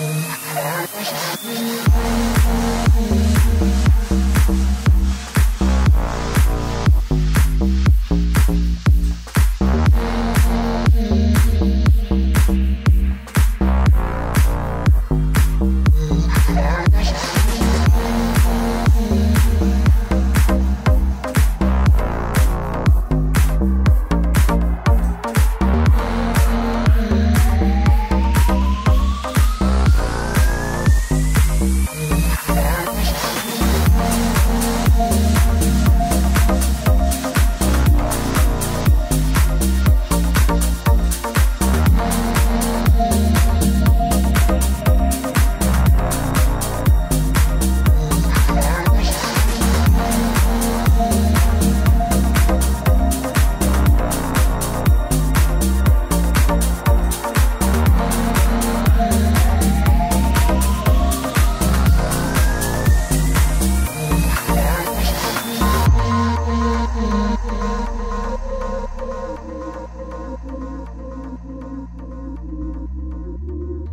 I'm sorry.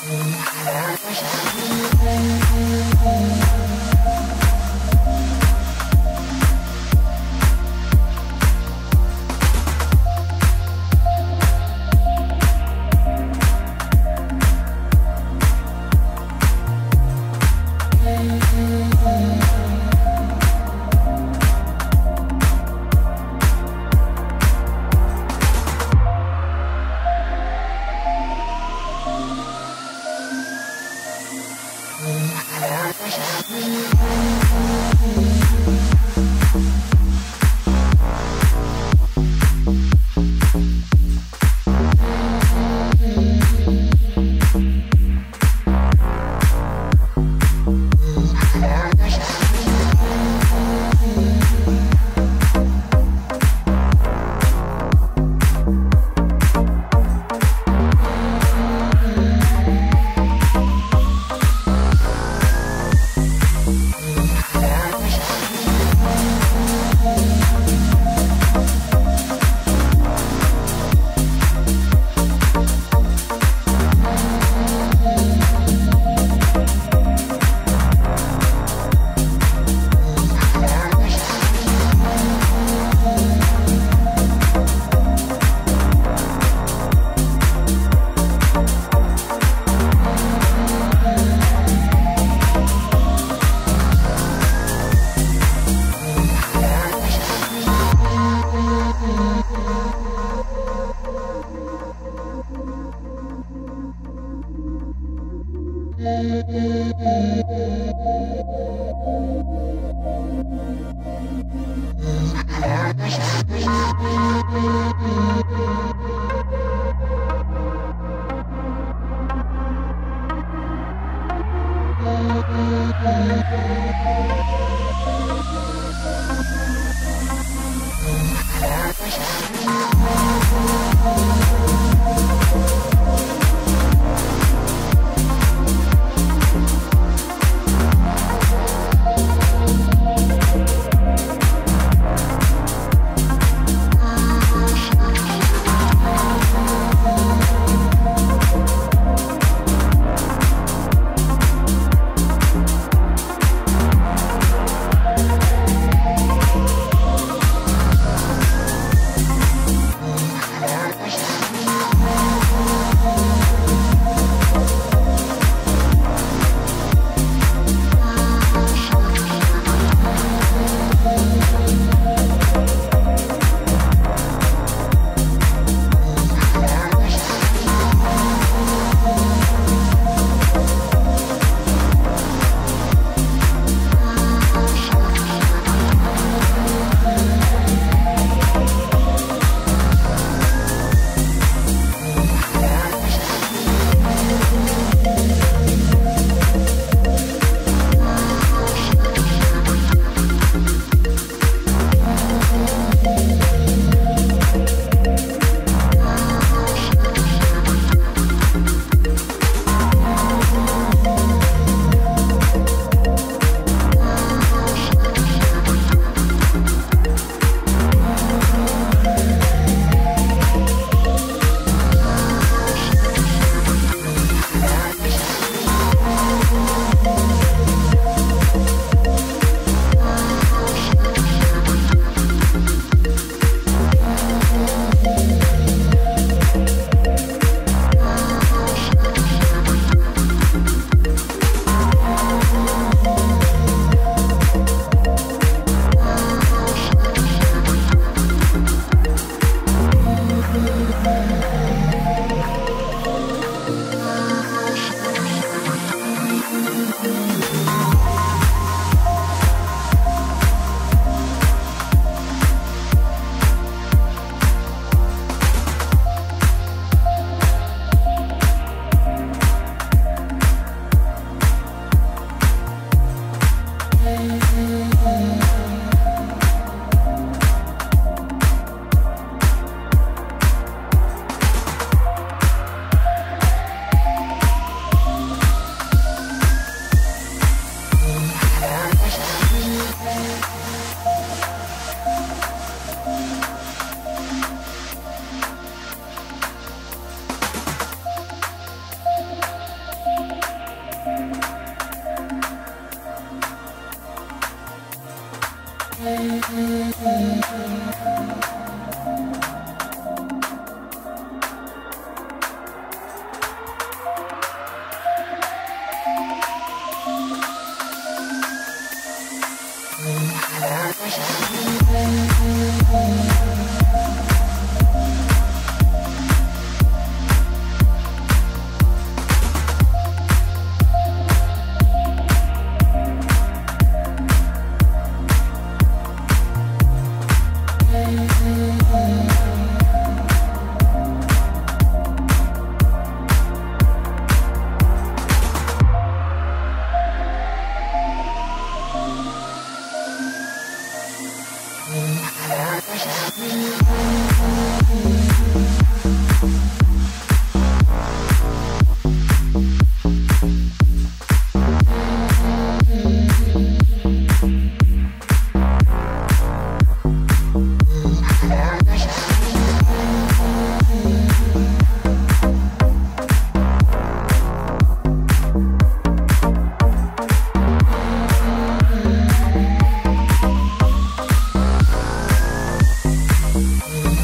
I'm Música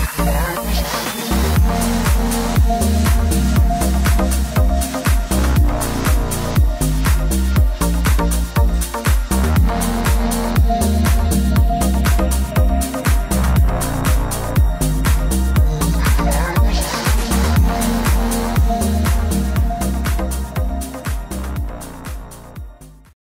Yeah.